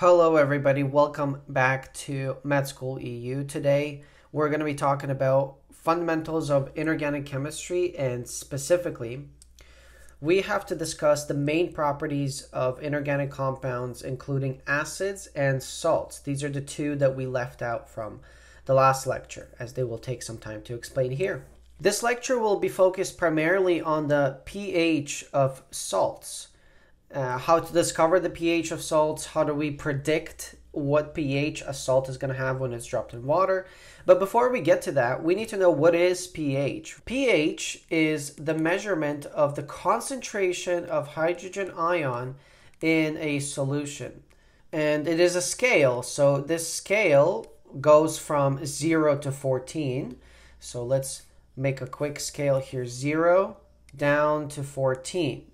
Hello, everybody. Welcome back to Med School EU. Today, we're going to be talking about fundamentals of inorganic chemistry, and specifically, we have to discuss the main properties of inorganic compounds, including acids and salts. These are the two that we left out from the last lecture, as they will take some time to explain here. This lecture will be focused primarily on the pH of salts uh, how to discover the pH of salts, how do we predict what pH a salt is going to have when it's dropped in water. But before we get to that, we need to know what is pH. pH is the measurement of the concentration of hydrogen ion in a solution. And it is a scale. So this scale goes from 0 to 14. So let's make a quick scale here 0 down to 14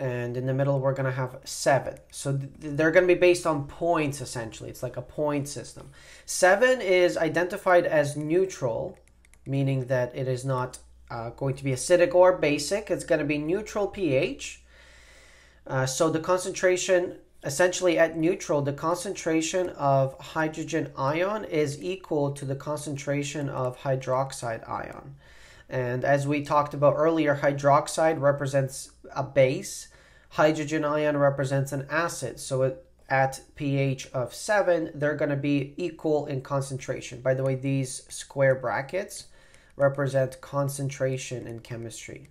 and in the middle we're going to have seven. So th- they're going to be based on points essentially. It's like a point system. Seven is identified as neutral, meaning that it is not uh, going to be acidic or basic. It's going to be neutral pH. Uh, so the concentration, essentially at neutral, the concentration of hydrogen ion is equal to the concentration of hydroxide ion. And as we talked about earlier, hydroxide represents a base, hydrogen ion represents an acid. So it, at pH of 7, they're going to be equal in concentration. By the way, these square brackets represent concentration in chemistry.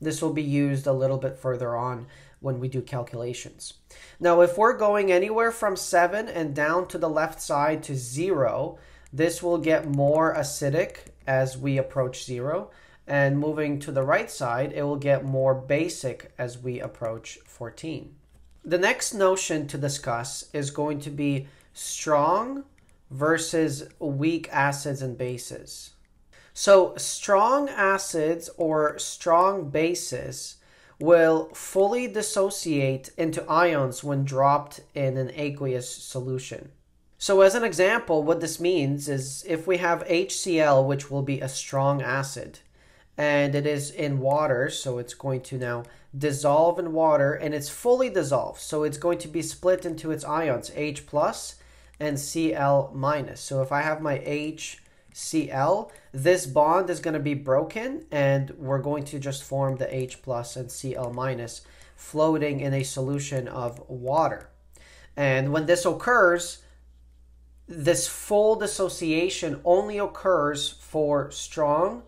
This will be used a little bit further on when we do calculations. Now, if we're going anywhere from 7 and down to the left side to 0, this will get more acidic as we approach 0 and moving to the right side, it will get more basic as we approach 14. The next notion to discuss is going to be strong versus weak acids and bases. So, strong acids or strong bases will fully dissociate into ions when dropped in an aqueous solution. So, as an example, what this means is if we have HCl, which will be a strong acid, and it is in water so it's going to now dissolve in water and it's fully dissolved. So it's going to be split into its ions H plus and Cl minus. So if I have my HCl this bond is going to be broken and we're going to just form the H plus and Cl minus floating in a solution of water. And when this occurs this full dissociation only occurs for strong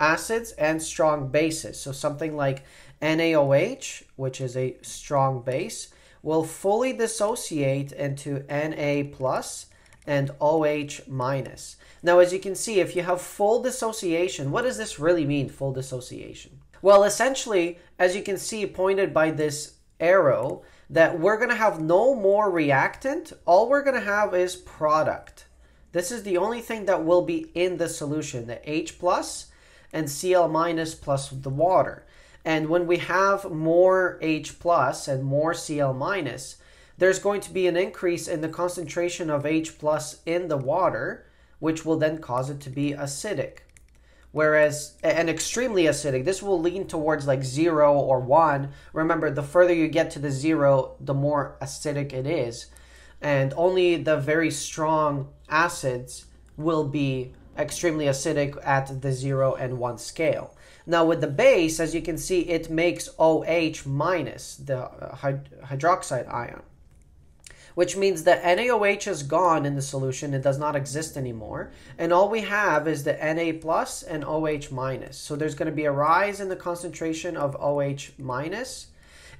acids and strong bases. So something like NaOH, which is a strong base, will fully dissociate into Na plus and OH minus. Now, as you can see, if you have full dissociation, what does this really mean, full dissociation? Well, essentially, as you can see pointed by this arrow, that we're going to have no more reactant. All we're going to have is product. This is the only thing that will be in the solution, the H plus and Cl minus plus the water. And when we have more H plus and more Cl minus, there's going to be an increase in the concentration of H plus in the water, which will then cause it to be acidic. Whereas, and extremely acidic, this will lean towards like zero or one. Remember, the further you get to the zero, the more acidic it is. And only the very strong acids will be extremely acidic at the 0 and 1 scale. Now with the base, as you can see, it makes OH minus, the uh, hydroxide ion, which means that NaOH is gone in the solution. It does not exist anymore. And all we have is the Na plus and OH minus. So there's going to be a rise in the concentration of OH minus.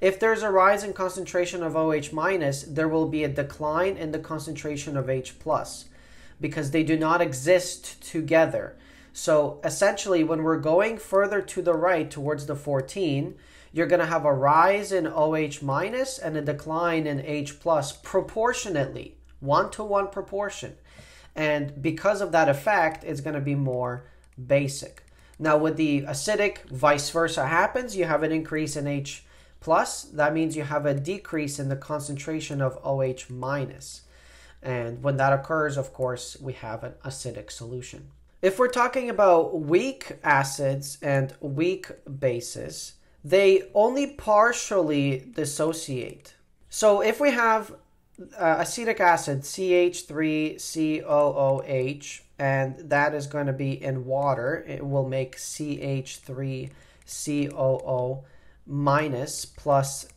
If there's a rise in concentration of OH minus, there will be a decline in the concentration of H plus because they do not exist together. So essentially, when we're going further to the right towards the 14, you're going to have a rise in OH minus and a decline in H plus proportionately, one to one proportion. And because of that effect, it's going to be more basic. Now, with the acidic, vice versa happens. You have an increase in H plus. That means you have a decrease in the concentration of OH minus. And when that occurs, of course, we have an acidic solution. If we're talking about weak acids and weak bases, they only partially dissociate. So if we have uh, acetic acid, CH3COOH, and that is going to be in water, it will make CH3COO minus plus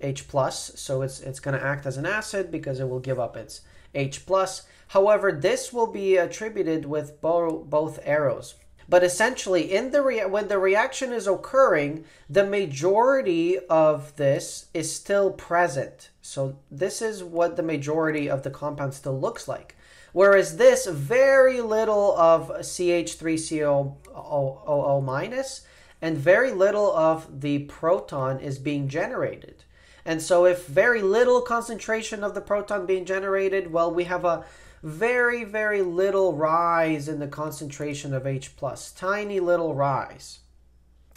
H plus. So it's, it's going to act as an acid because it will give up its H plus. However, this will be attributed with bo- both arrows. But essentially, in the rea- when the reaction is occurring, the majority of this is still present. So this is what the majority of the compound still looks like. Whereas this, very little of CH3COO minus and very little of the proton is being generated. And so if very little concentration of the proton being generated, well, we have a very, very little rise in the concentration of H plus, tiny little rise.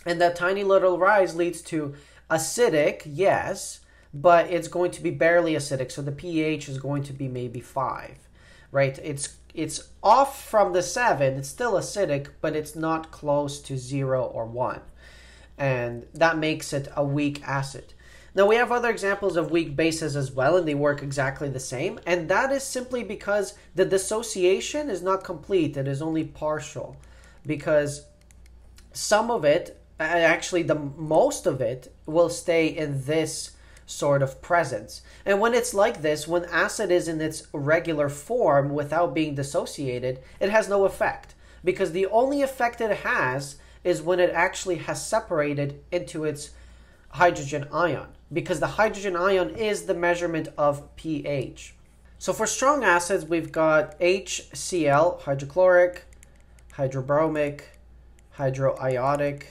And that tiny little rise leads to acidic, yes, but it's going to be barely acidic. So the pH is going to be maybe five, right? It's it's off from the seven. It's still acidic, but it's not close to zero or one, and that makes it a weak acid. Now we have other examples of weak bases as well, and they work exactly the same. And that is simply because the dissociation is not complete, it is only partial. Because some of it, actually the most of it, will stay in this sort of presence. And when it's like this, when acid is in its regular form without being dissociated, it has no effect. Because the only effect it has is when it actually has separated into its hydrogen ion because the hydrogen ion is the measurement of pH. So for strong acids, we've got HCl, hydrochloric, hydrobromic, hydroiodic.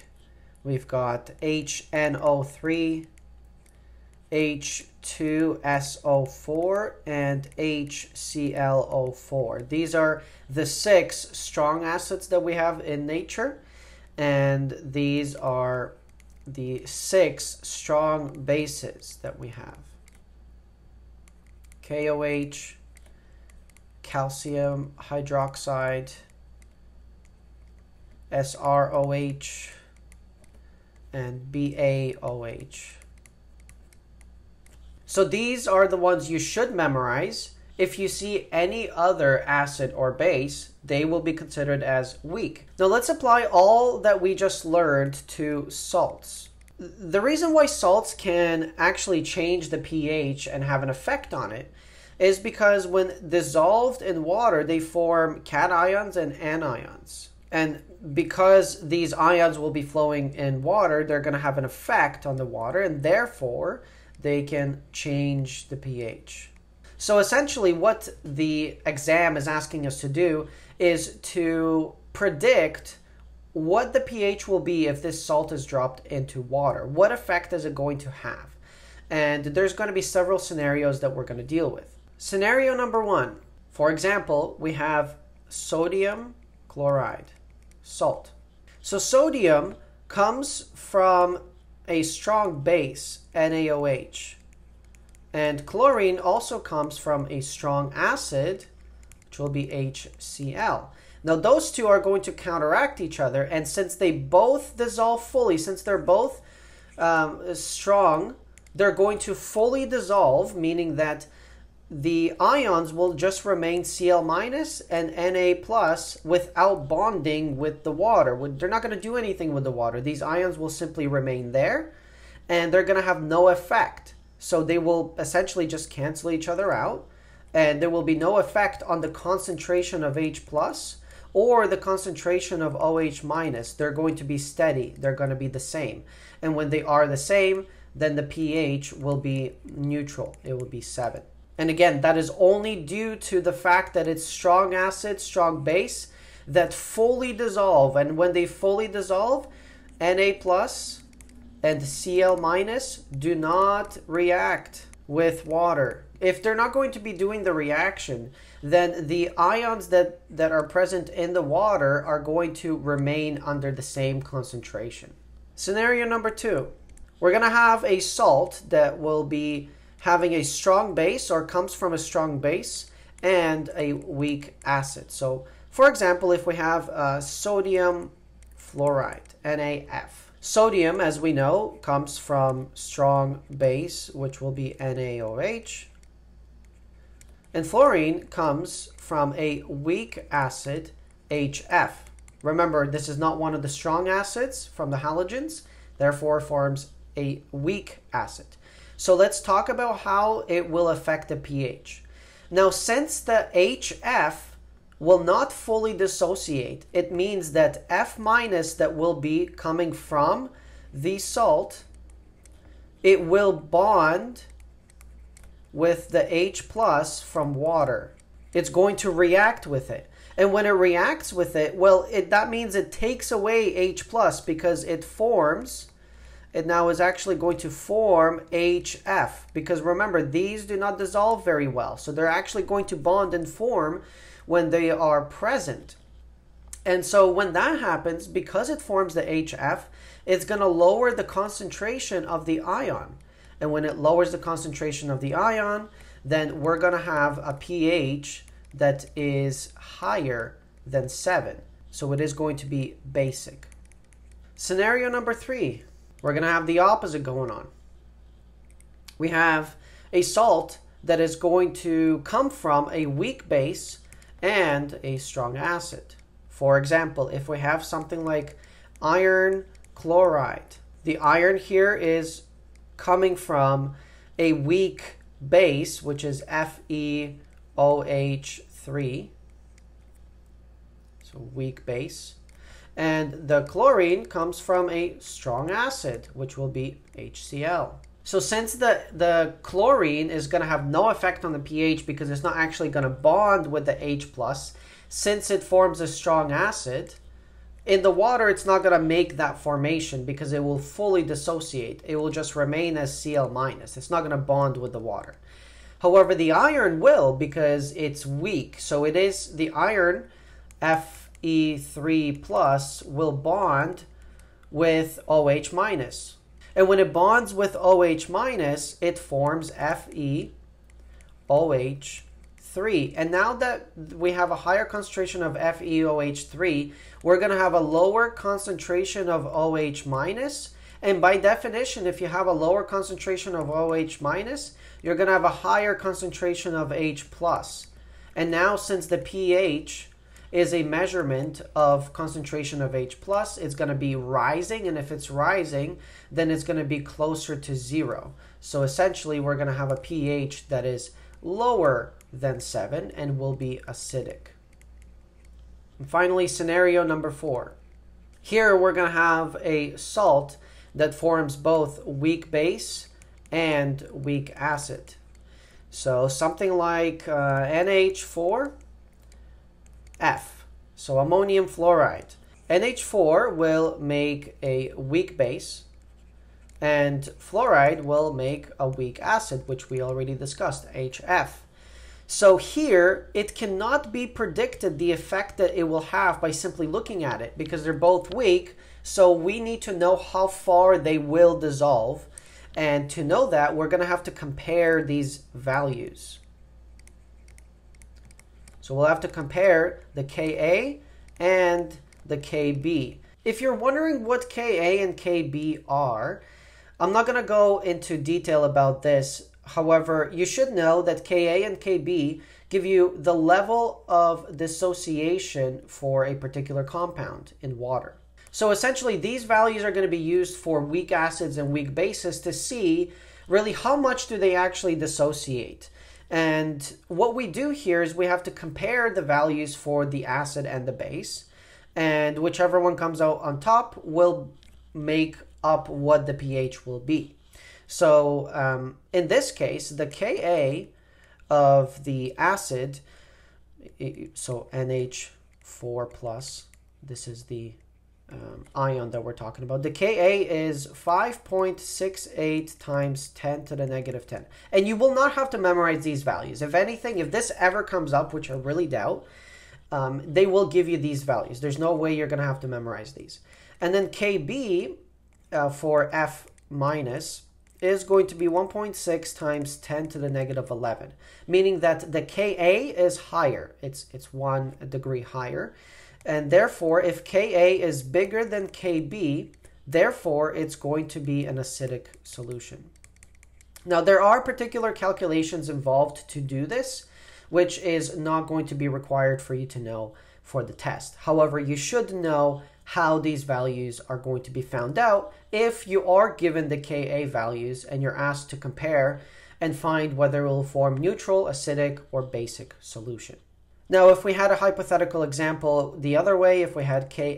We've got HNO3, H2SO4, and HClO4. These are the six strong acids that we have in nature, and these are the six strong bases that we have. KOH, calcium hydroxide, SROH, and BaOH. So these are the ones you should memorize. If you see any other acid or base, they will be considered as weak. Now let's apply all that we just learned to salts. The reason why salts can actually change the pH and have an effect on it is because when dissolved in water, they form cations and anions. And because these ions will be flowing in water, they're going to have an effect on the water, and therefore they can change the pH. So essentially, what the exam is asking us to do is to predict what the pH will be if this salt is dropped into water. What effect is it going to have? And there's going to be several scenarios that we're going to deal with. Scenario number one, for example, we have sodium chloride, salt. So sodium comes from a strong base, NaOH. And chlorine also comes from a strong acid, which will be HCl. Now, those two are going to counteract each other, and since they both dissolve fully, since they're both um, strong, they're going to fully dissolve, meaning that the ions will just remain Cl minus and Na plus without bonding with the water. They're not going to do anything with the water. These ions will simply remain there, and they're going to have no effect. So they will essentially just cancel each other out, and there will be no effect on the concentration of H plus or the concentration of OH minus. They're going to be steady. They're going to be the same. And when they are the same, then the pH will be neutral. It will be 7. And again, that is only due to the fact that it's strong acid, strong base that fully dissolve. And when they fully dissolve, Na plus and Cl minus do not react with water. If they're not going to be doing the reaction, then the ions that, that are present in the water are going to remain under the same concentration. Scenario number two we're going to have a salt that will be having a strong base or comes from a strong base and a weak acid. So, for example, if we have uh, sodium fluoride, NaF, Sodium, as we know, comes from strong base, which will be NaOH. And fluorine comes from a weak acid, HF. Remember, this is not one of the strong acids from the halogens, therefore forms a weak acid. So let's talk about how it will affect the pH. Now, since the HF will not fully dissociate, it means that F minus that will be coming from the salt, it will bond with the H plus from water. It's going to react with it. And when it reacts with it, well, it, that means it takes away H plus because it forms, it now is actually going to form HF. Because remember, these do not dissolve very well. So they're actually going to bond and form when they are present. And so when that happens, because it forms the HF, it's going to lower the concentration of the ion. And when it lowers the concentration of the ion, then we're going to have a pH that is higher than 7. So it is going to be basic. Scenario number three, we're going to have the opposite going on. We have a salt that is going to come from a weak base and a strong acid. For example, if we have something like iron chloride, the iron here is coming from a weak base, which is FeOH3. So weak base. And the chlorine comes from a strong acid, which will be HCl. So since the, the chlorine is going to have no effect on the pH because it's not actually going to bond with the H+, plus, since it forms a strong acid, in the water, it's not going to make that formation because it will fully dissociate. It will just remain as Cl minus. It's not going to bond with the water. However, the iron will because it's weak. So it is the iron Fe3 plus will bond with OH minus. And when it bonds with OH minus, it forms FeOH 3. And now that we have a higher concentration of FeOH3, we're going to have a lower concentration of OH minus. And by definition, if you have a lower concentration of OH minus, you're going to have a higher concentration of H plus. And now since the pH is a measurement of concentration of H plus, it's going to be rising. And if it's rising, then it's going to be closer to zero. So essentially, we're going to have a pH that is lower than 7 and will be acidic. And finally, scenario number 4. Here we're going to have a salt that forms both weak base and weak acid. So something like uh, NH4, F. So ammonium fluoride. NH4 will make a weak base and fluoride will make a weak acid, which we already discussed, HF. So here, it cannot be predicted the effect that it will have by simply looking at it because they're both weak. So we need to know how far they will dissolve. And to know that, we're going to have to compare these values. So we'll have to compare the Ka and the Kb. If you're wondering what Ka and Kb are, I'm not going to go into detail about this However, you should know that Ka and Kb give you the level of dissociation for a particular compound in water. So essentially, these values are going to be used for weak acids and weak bases to see really how much do they actually dissociate. And what we do here is we have to compare the values for the acid and the base. And whichever one comes out on top will make up what the pH will be. So um, in this case, the Ka of the acid, so NH4 plus, this is the um, ion that we're talking about. The Ka is 5.68 times 10 to the negative 10. And you will not have to memorize these values. If anything, if this ever comes up, which I really doubt, um, they will give you these values. There's no way you're going to have to memorize these. And then Kb uh, for F minus is going to be 1.6 times 10 to the negative 11, meaning that the Ka is higher. It's, it's one degree higher. And therefore, if Ka is bigger than Kb, Therefore, it's going to be an acidic solution. Now, there are particular calculations involved to do this, which is not going to be required for you to know for the test. However, you should know how these values are going to be found out if you are given the Ka values and you're asked to compare and find whether it will form neutral, acidic, or basic solution. Now, if we had a hypothetical example the other way, if we had Ka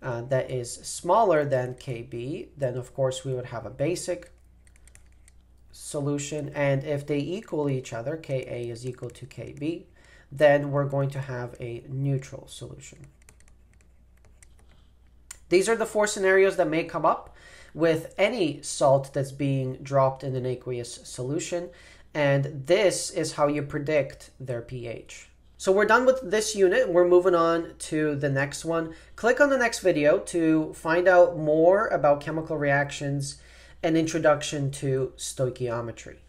uh, that is smaller than Kb, then of course we would have a basic solution. And if they equal each other, Ka is equal to Kb, then we're going to have a neutral solution. These are the four scenarios that may come up with any salt that's being dropped in an aqueous solution. And this is how you predict their pH. So we're done with this unit. We're moving on to the next one. Click on the next video to find out more about chemical reactions and introduction to stoichiometry.